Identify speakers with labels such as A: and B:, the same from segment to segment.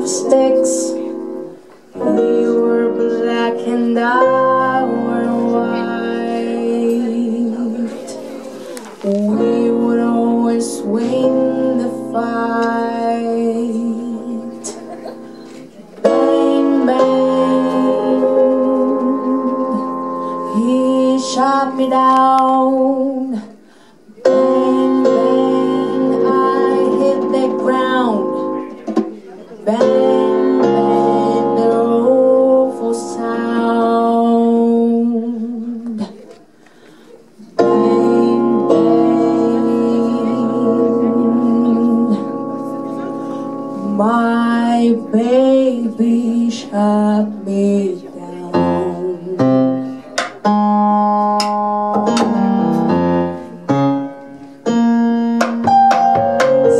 A: of sticks. You were black and I were white. We would always win the fight. Bang, bang. He shot me down. Baby shut me down.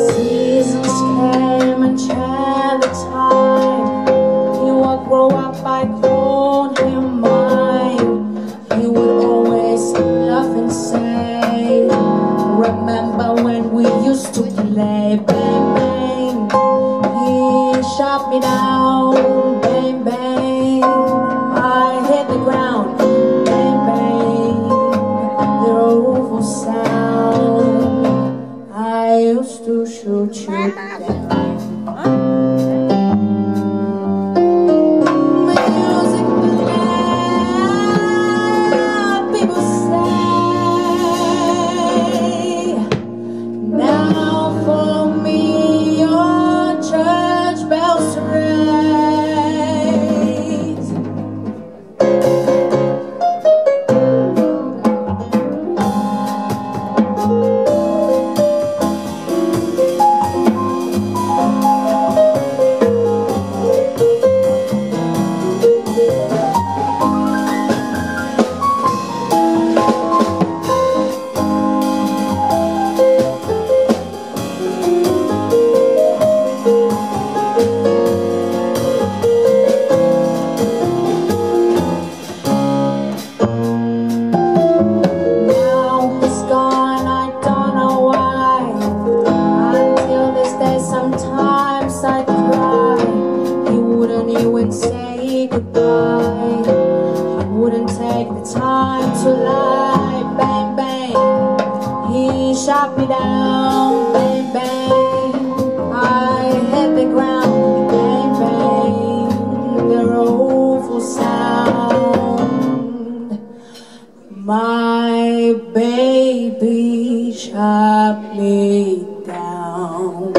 A: Seasons came and changed the time. He would grow up, I called him mine. He would always laugh and say, Remember when we used to play? He shot me down. Bang, bang. I hit the ground. Bang, bang. The awful sound. I used to shoot you down. would say goodbye. I wouldn't take the time to lie. Bang, bang. He shot me down. Bang, bang. I hit the ground. Bang, bang. The awful sound. My baby shot me down.